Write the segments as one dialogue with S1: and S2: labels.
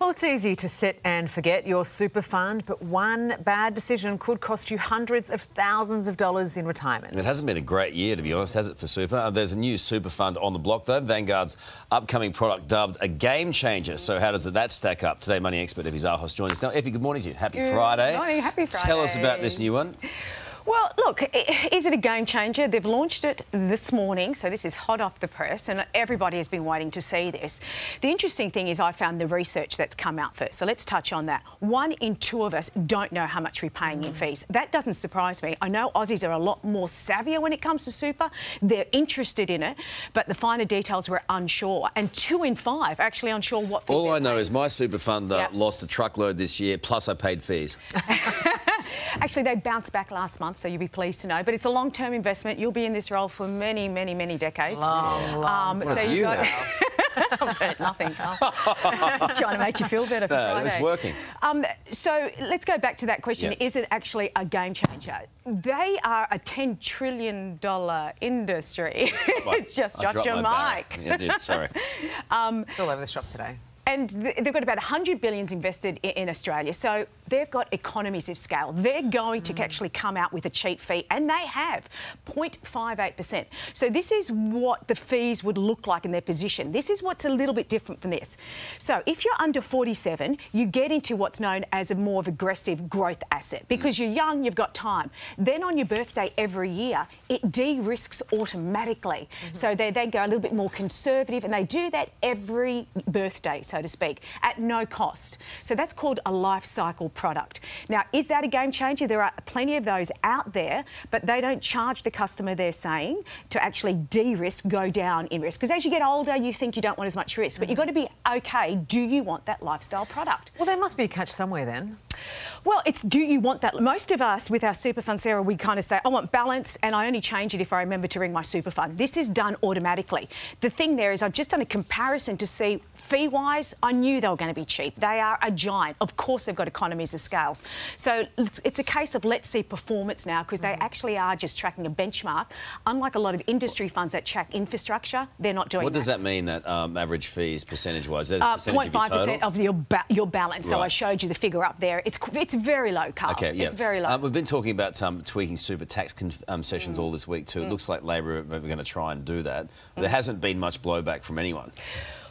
S1: Well, it's easy to set and forget your super fund, but one bad decision could cost you hundreds of thousands of dollars in retirement.
S2: It hasn't been a great year, to be honest, has it, for super? Uh, there's a new super fund on the block, though. Vanguard's upcoming product dubbed a game changer. So, how does that stack up? Today, money expert Effie Zahos joins us now. Effie, good morning to you. Happy
S3: good
S2: Friday.
S3: Morning, happy Friday.
S2: Tell us about this new one.
S3: Well, look, is it a game changer? They've launched it this morning, so this is hot off the press, and everybody has been waiting to see this. The interesting thing is, I found the research that's come out first, so let's touch on that. One in two of us don't know how much we're paying in fees. That doesn't surprise me. I know Aussies are a lot more savvier when it comes to super. They're interested in it, but the finer details were unsure. And two in five are actually unsure what fees.
S2: All I know
S3: paying.
S2: is my super fund uh,
S3: Yep.
S2: lost a truckload this year, plus I paid fees.
S3: Actually, they bounced back last month, so you'll be pleased to know. But it's a long-term investment. You'll be in this role for many, many, many decades.
S1: Long, long
S3: so you've
S2: You
S3: got
S2: have.
S3: I've nothing. Carl. Just trying to make you feel better for
S2: No, it's working.
S3: Um, so let's go back to that question.
S2: Yeah.
S3: Is it actually a game changer? They are a $10 trillion industry. Just
S2: I
S3: dropped
S2: dropped
S3: your
S2: my
S3: mic.
S2: barrel. Yeah, I did, sorry.
S1: It's all over the shop today.
S3: And they've got about 100 billions invested in Australia. So they've got economies of scale. They're going to mm. actually come out with a cheap fee, and they have 0.58%. So this is what the fees would look like in their position. This is what's a little bit different from this. So if you're under 47, you get into what's known as a more of aggressive growth asset mm. because you're young, you've got time. Then on your birthday every year, it de-risks automatically. Mm-hmm. So they, they go a little bit more conservative, and they do that every birthday, so to speak, at no cost. So that's called a life cycle product. Now, is that a game changer? There are plenty of those out there, but they don't charge the customer, they're saying, to actually de-risk, go down in risk. Because as you get older, you think you don't want as much risk, but you've mm. got to be okay. Do you want that lifestyle product?
S1: Well, there must be a catch somewhere then.
S3: Well, it's do you want that? Most of us with our super fund, Sarah, we kind of say, I want balance and I only change it if I remember to ring my super fund. This is done automatically. The thing there is I've just done a comparison to see fee wise, I knew they were going to be cheap. They are a giant. Of course, they've got economies of scales. So it's, it's a case of let's see performance now because they actually are just tracking a benchmark. Unlike a lot of industry funds that track infrastructure, they're not doing that.
S2: What does
S3: that.
S2: that mean, that um, average fees percentage-wise? Is that
S3: Uh,
S2: percentage of your
S3: 0.5%
S2: total?
S3: of your ba- your balance. So I showed you the figure up there. It's qu- it's very low, Carl.
S2: Okay, yeah.
S3: It's very low.
S2: Um, we've been talking about um, tweaking super tax con- um, sessions all this week too.
S3: Mm.
S2: It looks like Labor are going to try and do that. There hasn't been much blowback from anyone.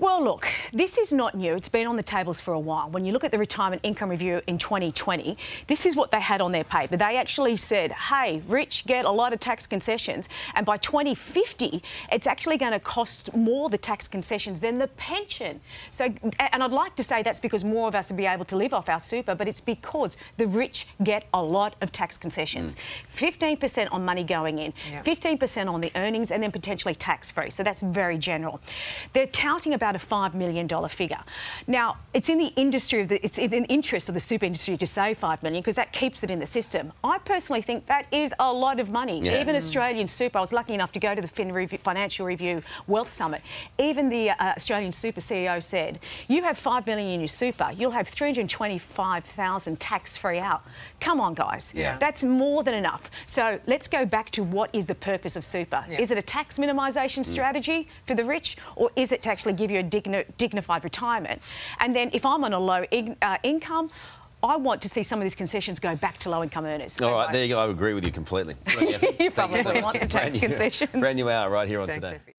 S3: Well, look, this is not new. It's been on the tables for a while. When you look at the Retirement Income Review in 2020, this is what they had on their paper. They actually said, hey, rich get a lot of tax concessions, and by 2050, it's actually going to cost more the tax concessions than the pension. So, and I'd like to say that's because more of us will be able to live off our super, but it's because the rich get a lot of tax concessions. Mm. 15% on money going in,
S1: Yeah.
S3: 15% on the earnings, and then potentially tax free. So that's very general. They're touting about a $5 million figure. Now, it's in the industry of the, it's in the interest of the super industry to save $5 million because that keeps it in the system. I personally think that is a lot of money.
S2: Yeah.
S3: Even Australian super, I was lucky enough to go to the fin Review, Financial Review Wealth Summit. Even the uh, Australian super CEO said, you have 5 million in your super, you'll have 325,000 tax free out. Come on, guys.
S1: Yeah.
S3: That's more than enough. So let's go back to what is the purpose of super.
S1: Yeah.
S3: Is it a tax minimisation strategy for the rich, or is it to actually give you a digni- dignified retirement? And then if I'm on a low in- uh, income, I want to see some of these concessions go back to low-income earners.
S2: All right, there you go. I agree with you completely.
S3: You
S2: Thank so
S3: probably want the tax
S2: Brand new-
S3: concessions.
S2: Brand new hour right here on
S1: Thanks,
S2: Today.
S1: Effie.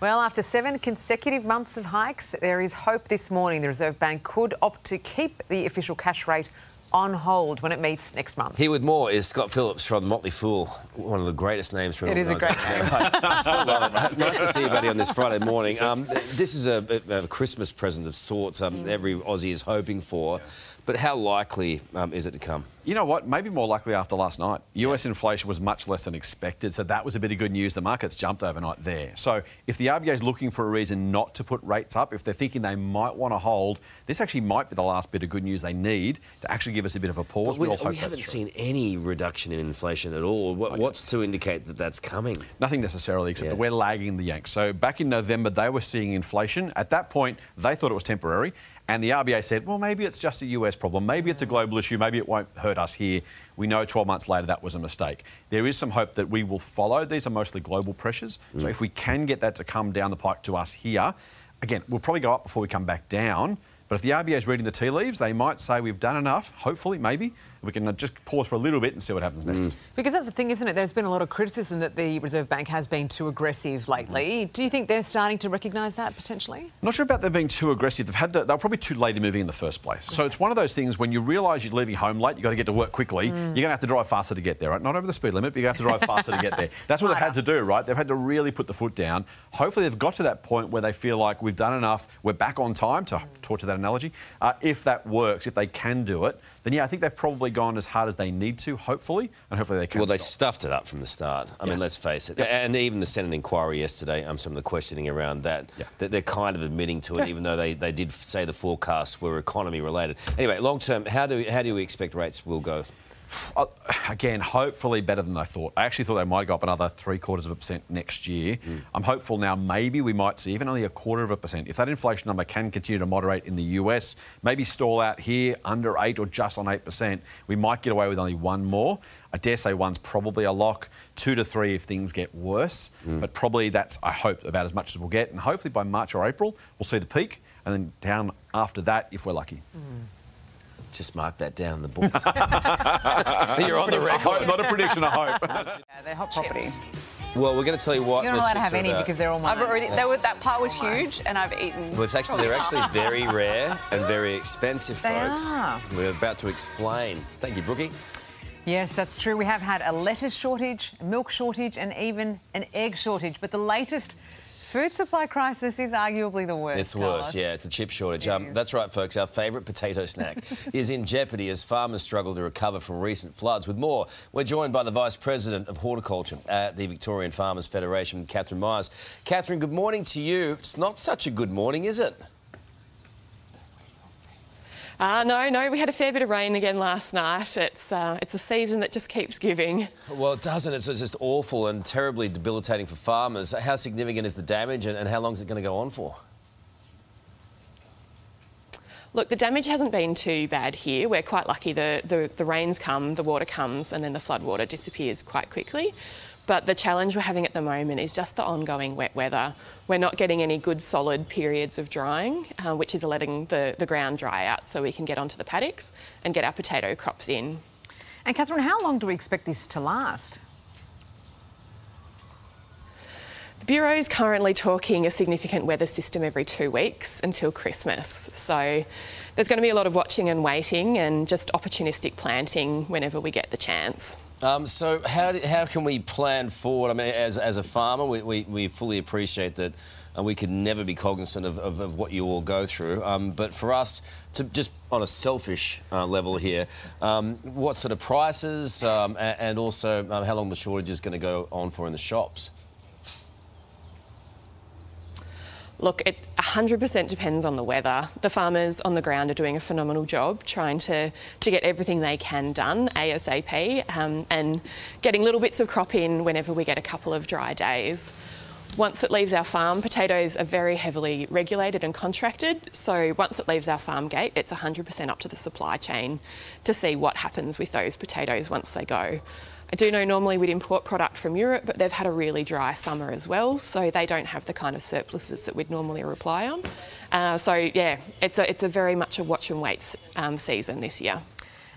S1: Well, after seven consecutive months of hikes, there is hope this morning the Reserve Bank could opt to keep the official cash rate on hold when it meets next month.
S2: Here with more is Scott Phillips from Motley Fool, one of the greatest names for an
S1: It is a great
S2: organisation. I still love it. Nice to see you, buddy, on this Friday morning. Um, this is a, a, a Christmas present of sorts. Um, every Aussie is hoping for, but how likely um, is it to come?
S4: You know what? Maybe more likely after last night. US inflation was much less than expected, so that was a bit of good news. The markets jumped overnight there. So if the RBA is looking for a reason not to put rates up, if they're thinking they might want to hold, this actually might be the last bit of good news they need to actually give us a bit of a pause.
S2: we,
S4: all hope
S2: we
S4: that's
S2: haven't
S4: true.
S2: seen any reduction in inflation at all. What, What's to indicate that that's coming?
S4: Nothing necessarily, except
S2: Yeah.
S4: that we're lagging the Yanks. So back in November, they were seeing inflation. At that point, they thought it was temporary. And the RBA said, well, maybe it's just a US problem. Maybe it's a mm. global issue. Maybe it won't hurt us here. We know 12 months later that was a mistake. There is some hope that we will follow. These are mostly global pressures. So mm. if we can get that to come down the pike to us here, again, we'll probably go up before we come back down. But if the RBA is reading the tea leaves, they might say we've done enough, hopefully, maybe. We can uh, just pause for a little bit and see what happens next. Mm.
S1: Because that's the thing, isn't it? There's been a lot of criticism that the Reserve Bank has been too aggressive lately. Mm-hmm. Do you think they're starting to recognise that potentially?
S4: Not sure about them being too aggressive. They've had to, they were probably too late in moving in the first place. So it's one of those things when you realise you're leaving home late, you've got to get to work quickly. Mm. You're going to have to drive faster to get there, right? Not over the speed limit, but you have to drive faster to get there. That's what they've had to do, right? They've had to really put the foot down. Hopefully, they've got to that point where they feel like we've done enough. We're back on time to mm. torture that analogy. Uh, if that works, if they can do it, then yeah, I think they've probably gone as hard as they need to. Hopefully, and hopefully they can.
S2: Well, they
S4: stop.
S2: stuffed it up from the start. I
S4: Yeah.
S2: mean, let's face it. And even the Senate inquiry yesterday, um, some of the questioning around that,
S4: Yeah.
S2: that they're kind of admitting to it, even though they, they did say the forecasts were economy related. Anyway, long term, how do how do we expect rates will go?
S4: Uh, again, hopefully better than I thought. I actually thought they might go up another three quarters of a percent next year. I'm hopeful now maybe we might see even only a quarter of a percent. If that inflation number can continue to moderate in the US, maybe stall out here under 8 or just on 8%, we might get away with only one more. I dare say one's probably a lock, two to three if things get worse. But probably that's, I hope, about as much as we'll get. And hopefully by March or April, we'll see the peak and then down after that if we're lucky.
S2: Just mark that down in the books. You're on the
S4: I hope,
S2: record.
S4: not a prediction, I hope.
S1: Yeah, they're hot property.
S2: Well, we're going to tell you what.
S1: You're
S2: the
S1: not allowed to have any
S2: about.
S1: because they're all mine.
S5: I've already. They were, that pile was huge, and I've eaten.
S2: Well, it's actually they're actually very rare and very expensive,
S1: They
S2: folks.
S1: are.
S2: We're about to explain. Thank you, Brookie.
S1: Yes, that's true. We have had a lettuce shortage, a milk shortage, and even an egg shortage. But the latest food supply crisis is arguably the worst.
S2: It's worse,
S1: Carlos.
S2: yeah. It's a chip shortage. Um, that's right, folks. Our favourite potato snack is in jeopardy as farmers struggle to recover from recent floods. With more, we're joined by the Vice President of Horticulture at the Victorian Farmers Federation, Catherine Myers. Catherine, good morning to you. It's not such a good morning, is it?
S6: Uh, no, no, we had a fair bit of rain again last night. It's, uh, it's a season that just keeps giving.
S2: Well, it doesn't. It's just awful and terribly debilitating for farmers. How significant is the damage and, and how long is it going to go on for?
S6: Look, the damage hasn't been too bad here. We're quite lucky. The, the, the rains come, the water comes, and then the flood water disappears quite quickly. But the challenge we're having at the moment is just the ongoing wet weather. We're not getting any good solid periods of drying, uh, which is letting the, the ground dry out so we can get onto the paddocks and get our potato crops in.
S1: And Catherine, how long do we expect this to last?
S6: The Bureau is currently talking a significant weather system every two weeks until Christmas. So there's going to be a lot of watching and waiting and just opportunistic planting whenever we get the chance.
S2: Um, so how, how can we plan forward? I mean, as, as a farmer, we, we, we fully appreciate that uh, we could never be cognizant of, of, of what you all go through. Um, but for us, to just on a selfish uh, level here, um, what sort of prices um, a- and also um, how long the shortage is going to go on for in the shops?
S6: Look, it 100% depends on the weather. The farmers on the ground are doing a phenomenal job trying to, to get everything they can done ASAP um, and getting little bits of crop in whenever we get a couple of dry days. Once it leaves our farm, potatoes are very heavily regulated and contracted. So once it leaves our farm gate, it's 100% up to the supply chain to see what happens with those potatoes once they go. I do know normally we'd import product from Europe, but they've had a really dry summer as well, so they don't have the kind of surpluses that we'd normally rely on. Uh, so yeah, it's a, it's a very much a watch and wait um, season this year.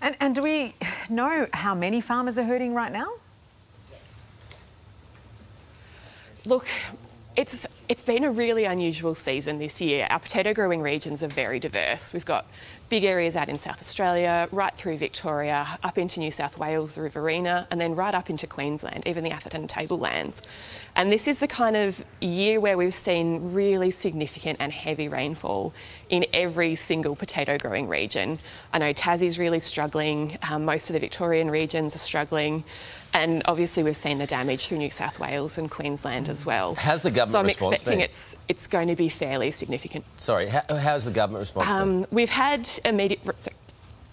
S1: And, and do we know how many farmers are hurting right now?
S6: Look, it's it's been a really unusual season this year. Our potato growing regions are very diverse. We've got big areas out in South Australia, right through Victoria, up into New South Wales, the Riverina, and then right up into Queensland, even the Atherton Tablelands. And this is the kind of year where we've seen really significant and heavy rainfall in every single potato growing region. I know Tassie's really struggling, um, most of the Victorian regions are struggling, and obviously we've seen the damage through New South Wales and Queensland as well.
S2: How's the government
S6: So expecting it's it's going to be fairly significant.
S2: Sorry, how, how's the government response?
S6: Um, we've had immediate. So,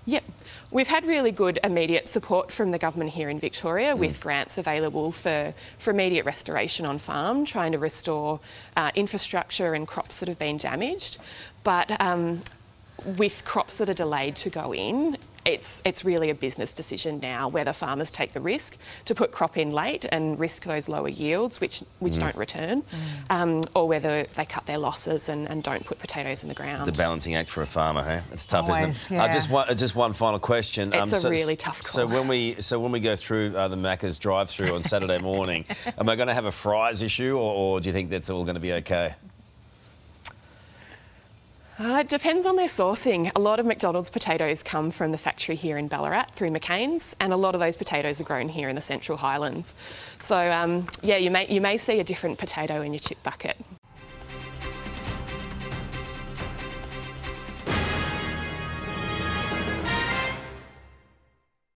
S6: Yep. We've had really good immediate support from the government here in Victoria with grants available for, for immediate restoration on farm, trying to restore uh, infrastructure and crops that have been damaged. But um, with crops that are delayed to go in, it's it's really a business decision now whether farmers take the risk to put crop in late and risk those lower yields, which which don't return, um, or whether they cut their losses and, and don't put potatoes in the ground.
S2: The balancing act for a farmer, hey? It's tough,
S1: Always,
S2: isn't it? Uh, just one, just one final question. Um,
S6: It's a really tough call.
S2: So when we so when we go through uh, the Macca's drive-through on Saturday morning, am I going to have a fries issue, or, or do you think that's all going to be okay?
S6: Uh, it depends on their sourcing. A lot of McDonald's potatoes come from the factory here in Ballarat through McCain's, and a lot of those potatoes are grown here in the Central Highlands. So um, yeah, you may you may see a different potato in your chip bucket.